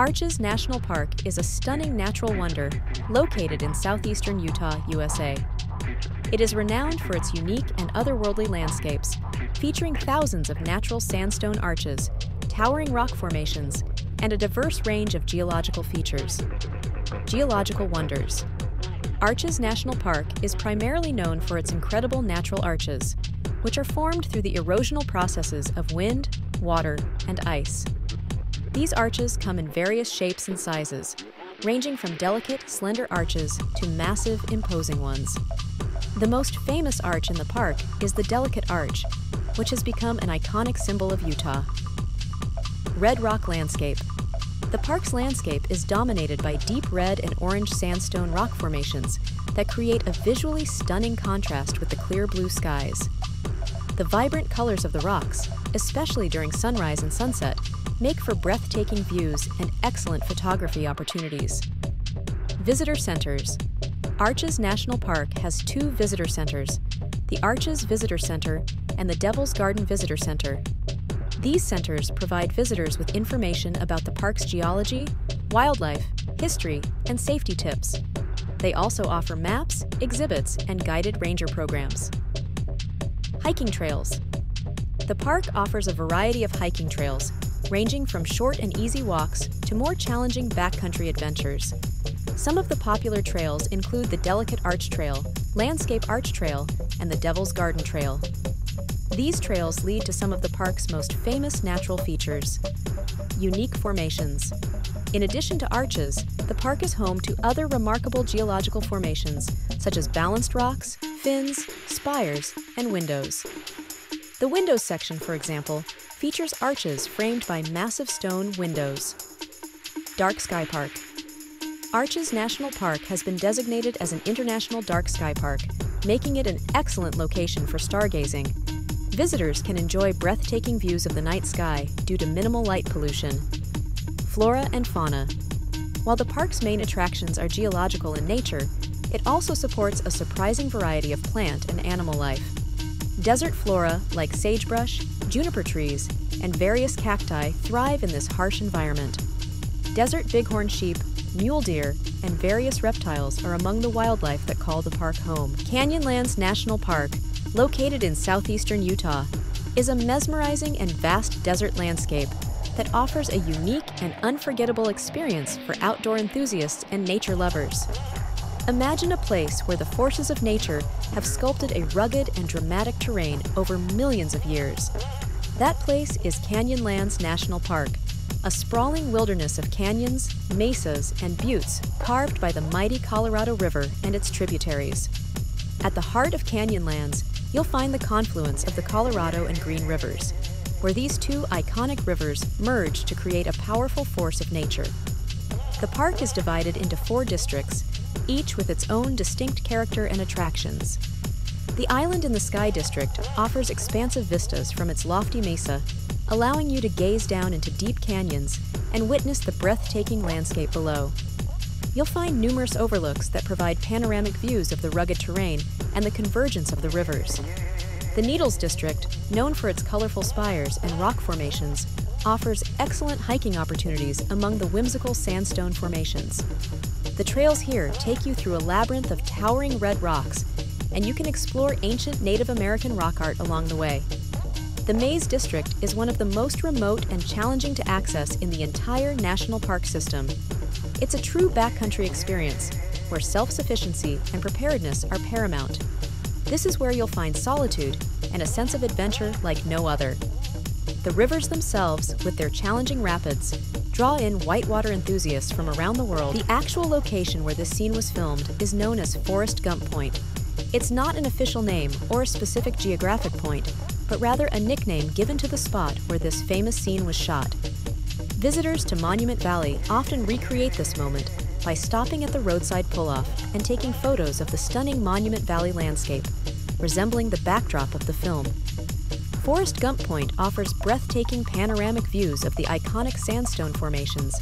Arches National Park is a stunning natural wonder located in southeastern Utah, USA. It is renowned for its unique and otherworldly landscapes, featuring thousands of natural sandstone arches, towering rock formations, and a diverse range of geological features. Geological Wonders Arches National Park is primarily known for its incredible natural arches, which are formed through the erosional processes of wind, water, and ice. These arches come in various shapes and sizes, ranging from delicate, slender arches to massive, imposing ones. The most famous arch in the park is the Delicate Arch, which has become an iconic symbol of Utah. Red Rock Landscape The park's landscape is dominated by deep red and orange sandstone rock formations that create a visually stunning contrast with the clear blue skies. The vibrant colors of the rocks, especially during sunrise and sunset, make for breathtaking views and excellent photography opportunities. Visitor Centers Arches National Park has two visitor centers, the Arches Visitor Center and the Devil's Garden Visitor Center. These centers provide visitors with information about the park's geology, wildlife, history, and safety tips. They also offer maps, exhibits, and guided ranger programs. Hiking trails. The park offers a variety of hiking trails, ranging from short and easy walks to more challenging backcountry adventures. Some of the popular trails include the Delicate Arch Trail, Landscape Arch Trail, and the Devil's Garden Trail. These trails lead to some of the park's most famous natural features. Unique formations. In addition to arches, the park is home to other remarkable geological formations, such as balanced rocks, fins, spires, and windows. The windows section, for example, features arches framed by massive stone windows. Dark Sky Park. Arches National Park has been designated as an international dark sky park, making it an excellent location for stargazing. Visitors can enjoy breathtaking views of the night sky due to minimal light pollution. Flora and fauna. While the park's main attractions are geological in nature, it also supports a surprising variety of plant and animal life. Desert flora like sagebrush, juniper trees, and various cacti thrive in this harsh environment. Desert bighorn sheep, mule deer, and various reptiles are among the wildlife that call the park home. Canyonlands National Park, located in southeastern Utah, is a mesmerizing and vast desert landscape that offers a unique and unforgettable experience for outdoor enthusiasts and nature lovers. Imagine a place where the forces of nature have sculpted a rugged and dramatic terrain over millions of years. That place is Canyonlands National Park, a sprawling wilderness of canyons, mesas, and buttes carved by the mighty Colorado River and its tributaries. At the heart of Canyonlands, you'll find the confluence of the Colorado and Green Rivers, where these two iconic rivers merge to create a powerful force of nature. The park is divided into four districts each with its own distinct character and attractions. The Island in the Sky District offers expansive vistas from its lofty mesa, allowing you to gaze down into deep canyons and witness the breathtaking landscape below. You'll find numerous overlooks that provide panoramic views of the rugged terrain and the convergence of the rivers. The Needles District, known for its colorful spires and rock formations, offers excellent hiking opportunities among the whimsical sandstone formations. The trails here take you through a labyrinth of towering red rocks, and you can explore ancient Native American rock art along the way. The Maze District is one of the most remote and challenging to access in the entire national park system. It's a true backcountry experience, where self-sufficiency and preparedness are paramount. This is where you'll find solitude and a sense of adventure like no other. The rivers themselves, with their challenging rapids, draw in whitewater enthusiasts from around the world. The actual location where this scene was filmed is known as Forrest Gump Point. It's not an official name or a specific geographic point, but rather a nickname given to the spot where this famous scene was shot. Visitors to Monument Valley often recreate this moment by stopping at the roadside pull-off and taking photos of the stunning Monument Valley landscape, resembling the backdrop of the film. Forrest Gump Point offers breathtaking panoramic views of the iconic sandstone formations